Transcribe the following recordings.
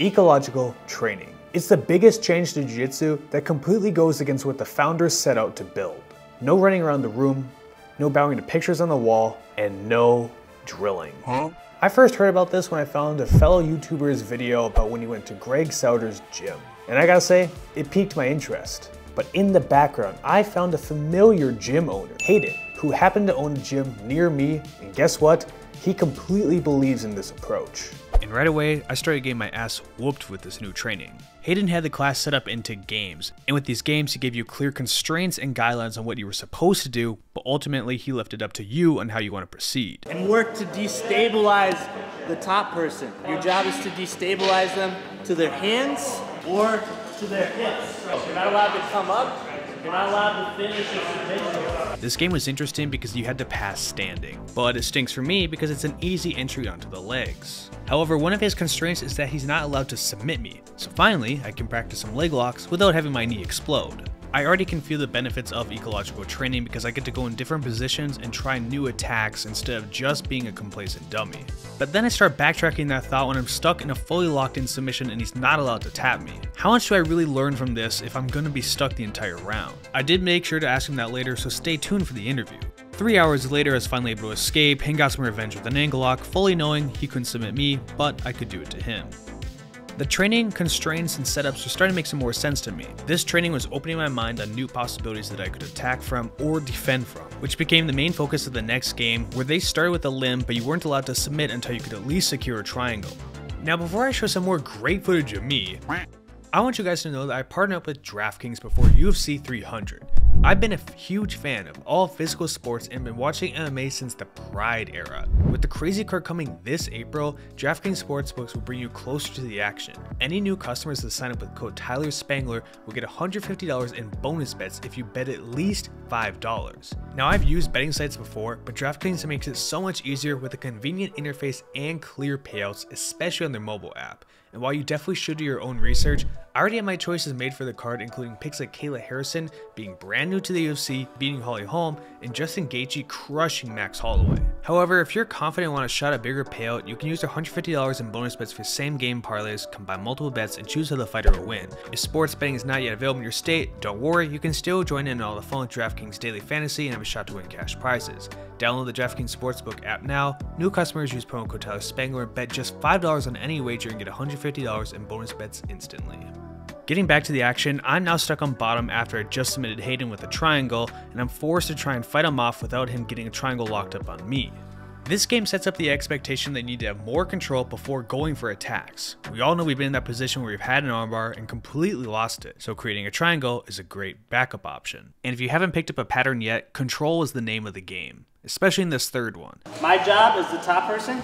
Ecological training. It's the biggest change to Jiu-Jitsu that completely goes against what the founders set out to build. No running around the room, no bowing to pictures on the wall, and no drilling. Huh? I first heard about this when I found a fellow YouTuber's video about when he went to Greg Souders' gym. And I gotta say, it piqued my interest. But in the background, I found a familiar gym owner, Hayden, who happened to own a gym near me, and guess what? He completely believes in this approach and right away, I started getting my ass whooped with this new training. Hayden had the class set up into games, and with these games, he gave you clear constraints and guidelines on what you were supposed to do, but ultimately, he left it up to you on how you want to proceed. And work to destabilize the top person. Your job is to destabilize them to their hands or to their hips. You're not allowed to come up, allowed to finish This game was interesting because you had to pass standing, but it stinks for me because it's an easy entry onto the legs. However, one of his constraints is that he's not allowed to submit me, so finally I can practice some leg locks without having my knee explode. I already can feel the benefits of ecological training because I get to go in different positions and try new attacks instead of just being a complacent dummy. But then I start backtracking that thought when I'm stuck in a fully locked in submission and he's not allowed to tap me. How much do I really learn from this if I'm gonna be stuck the entire round? I did make sure to ask him that later, so stay tuned for the interview. Three hours later, I was finally able to escape and got some revenge with an ankle lock, fully knowing he couldn't submit me, but I could do it to him. The training, constraints, and setups were starting to make some more sense to me. This training was opening my mind on new possibilities that I could attack from or defend from, which became the main focus of the next game, where they started with a limb, but you weren't allowed to submit until you could at least secure a triangle. Now before I show some more great footage of me, I want you guys to know that I partnered up with DraftKings before UFC 300. I've been a huge fan of all physical sports and been watching MMA since the Pride era. With the crazy card coming this April, DraftKings Sportsbooks will bring you closer to the action. Any new customers that sign up with code Tyler Spangler will get $150 in bonus bets if you bet at least $5. Now I've used betting sites before, but DraftKings makes it so much easier with a convenient interface and clear payouts, especially on their mobile app. And while you definitely should do your own research, I already have my choices made for the card, including picks like Kayla Harrison being brand new to the UFC, beating Holly Holm, and Justin Gaethje crushing Max Holloway. However, if you're confident and want a shot at bigger payout, you can use $150 in bonus bets for same game parlays, combine multiple bets, and choose how the fighter will win. If sports betting is not yet available in your state, don't worry, you can still join in on all the fun with DraftKings Daily Fantasy and have a shot to win cash prizes. Download the DraftKings Sportsbook app now. New customers use promo code Spangler and bet just $5 on any wager and get $150 in bonus bets instantly. Getting back to the action, I'm now stuck on bottom after I just submitted Hayden with a triangle, and I'm forced to try and fight him off without him getting a triangle locked up on me. This game sets up the expectation that you need to have more control before going for attacks. We all know we've been in that position where we've had an armbar and completely lost it, so creating a triangle is a great backup option. And if you haven't picked up a pattern yet, control is the name of the game, especially in this third one. My job as the top person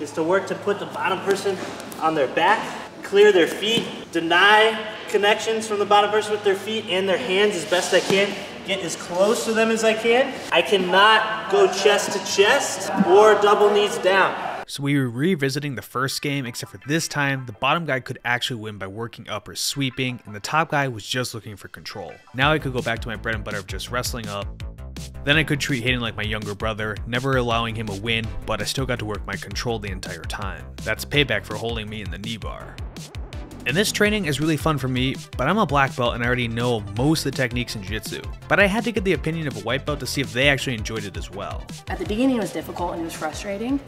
is to work to put the bottom person on their back clear their feet, deny connections from the bottom person with their feet and their hands as best I can. Get as close to them as I can. I cannot go chest to chest or double knees down. So we were revisiting the first game, except for this time, the bottom guy could actually win by working up or sweeping, and the top guy was just looking for control. Now I could go back to my bread and butter of just wrestling up. Then I could treat Hayden like my younger brother, never allowing him a win, but I still got to work my control the entire time. That's payback for holding me in the knee bar. And this training is really fun for me, but I'm a black belt and I already know most of the techniques in Jiu-Jitsu. But I had to get the opinion of a white belt to see if they actually enjoyed it as well. At the beginning it was difficult and it was frustrating,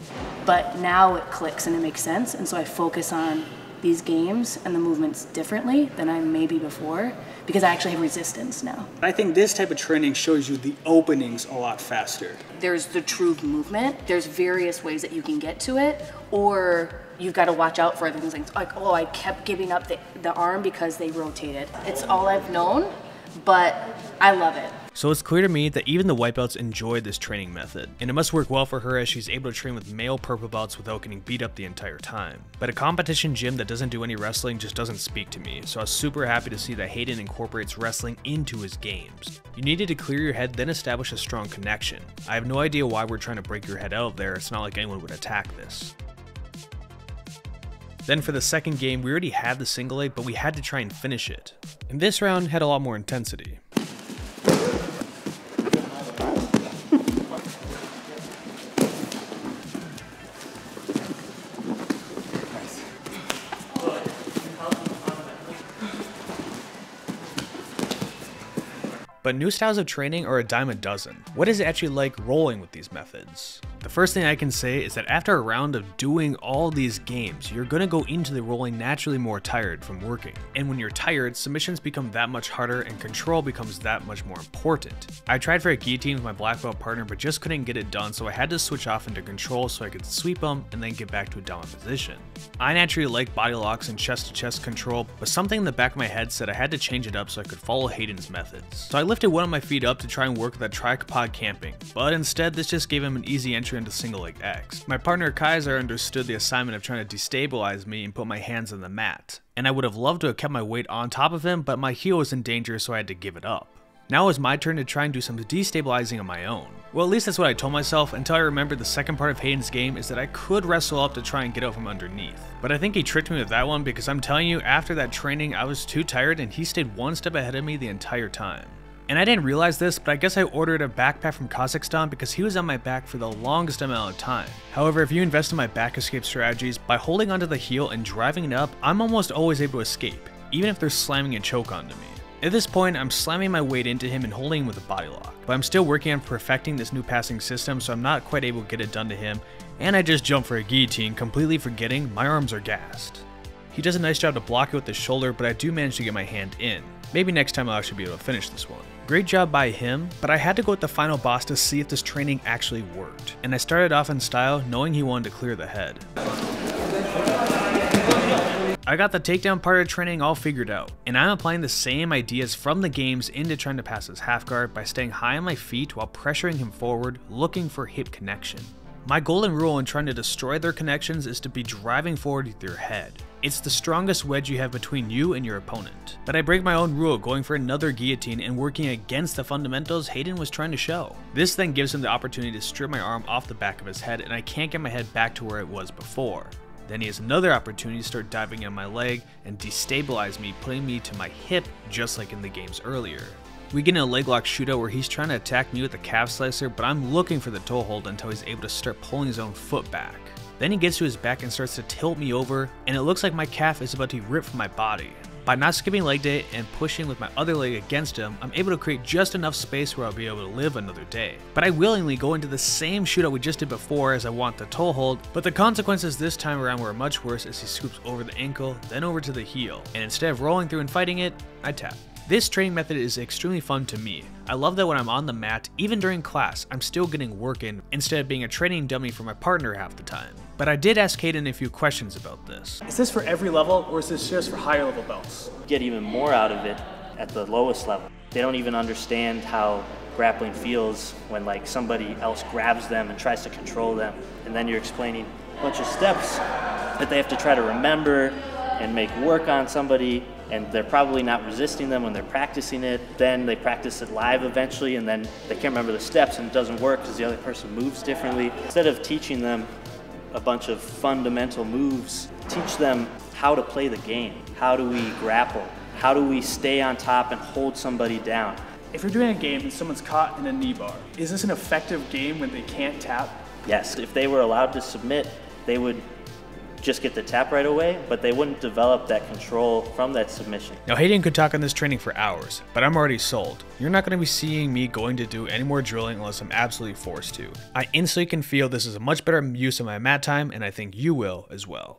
but now it clicks and it makes sense, and so I focus on these games and the movements differently than I maybe before because I actually have resistance now. I think this type of training shows you the openings a lot faster. There's the true movement. There's various ways that you can get to it or you've got to watch out for other things like, like oh, I kept giving up the, the arm because they rotated. It's all I've known, but I love it. So it's clear to me that even the white belts enjoy this training method, and it must work well for her as she's able to train with male purple belts without getting beat up the entire time. But a competition gym that doesn't do any wrestling just doesn't speak to me, so I was super happy to see that Hayden incorporates wrestling into his games. You needed to clear your head, then establish a strong connection. I have no idea why we're trying to break your head out of there, it's not like anyone would attack this. Then for the second game, we already had the single leg, but we had to try and finish it. And this round had a lot more intensity. But new styles of training are a dime a dozen. What is it actually like rolling with these methods? The first thing I can say is that after a round of doing all these games, you're gonna go into the rolling naturally more tired from working. And when you're tired, submissions become that much harder and control becomes that much more important. I tried for a guillotine with my black belt partner but just couldn't get it done so I had to switch off into control so I could sweep them and then get back to a dominant position. I naturally like body locks and chest to chest control, but something in the back of my head said I had to change it up so I could follow Hayden's methods. So I lifted one of my feet up to try and work that tripod camping, but instead this just gave him an easy entry into single leg X. My partner Kaiser understood the assignment of trying to destabilize me and put my hands on the mat, and I would have loved to have kept my weight on top of him, but my heel was in danger so I had to give it up. Now it was my turn to try and do some destabilizing on my own. Well, at least that's what I told myself until I remembered the second part of Hayden's game is that I could wrestle up to try and get out from underneath. But I think he tricked me with that one because I'm telling you, after that training, I was too tired and he stayed one step ahead of me the entire time. And I didn't realize this, but I guess I ordered a backpack from Kazakhstan because he was on my back for the longest amount of time. However, if you invest in my back escape strategies, by holding onto the heel and driving it up, I'm almost always able to escape, even if they're slamming a choke onto me. At this point, I'm slamming my weight into him and holding him with a body lock, but I'm still working on perfecting this new passing system so I'm not quite able to get it done to him, and I just jump for a guillotine, completely forgetting my arms are gassed. He does a nice job to block it with his shoulder, but I do manage to get my hand in. Maybe next time I'll actually be able to finish this one. Great job by him, but I had to go with the final boss to see if this training actually worked, and I started off in style knowing he wanted to clear the head. I got the takedown part of training all figured out, and I'm applying the same ideas from the games into trying to pass his half guard by staying high on my feet while pressuring him forward, looking for hip connection. My golden rule in trying to destroy their connections is to be driving forward with your head. It's the strongest wedge you have between you and your opponent. But I break my own rule going for another guillotine and working against the fundamentals Hayden was trying to show. This then gives him the opportunity to strip my arm off the back of his head and I can't get my head back to where it was before. Then he has another opportunity to start diving in my leg and destabilize me, putting me to my hip just like in the games earlier. We get in a leg lock shootout where he's trying to attack me with a calf slicer, but I'm looking for the toe hold until he's able to start pulling his own foot back. Then he gets to his back and starts to tilt me over, and it looks like my calf is about to rip from my body. By not skipping leg day and pushing with my other leg against him, I'm able to create just enough space where I'll be able to live another day. But I willingly go into the same shootout we just did before as I want the toe hold, but the consequences this time around were much worse as he scoops over the ankle, then over to the heel, and instead of rolling through and fighting it, I tap. This training method is extremely fun to me. I love that when I'm on the mat, even during class, I'm still getting work in instead of being a training dummy for my partner half the time. But I did ask Hayden a few questions about this. Is this for every level or is this just for higher level belts? Get even more out of it at the lowest level. They don't even understand how grappling feels when like somebody else grabs them and tries to control them. And then you're explaining a bunch of steps that they have to try to remember and make work on somebody and they're probably not resisting them when they're practicing it. Then they practice it live eventually, and then they can't remember the steps, and it doesn't work because the other person moves differently. Instead of teaching them a bunch of fundamental moves, teach them how to play the game. How do we grapple? How do we stay on top and hold somebody down? If you're doing a game and someone's caught in a knee bar, is this an effective game when they can't tap? Yes, if they were allowed to submit, they would just get the tap right away, but they wouldn't develop that control from that submission. Now, Hayden could talk on this training for hours, but I'm already sold. You're not going to be seeing me going to do any more drilling unless I'm absolutely forced to. I instantly can feel this is a much better use of my mat time, and I think you will as well.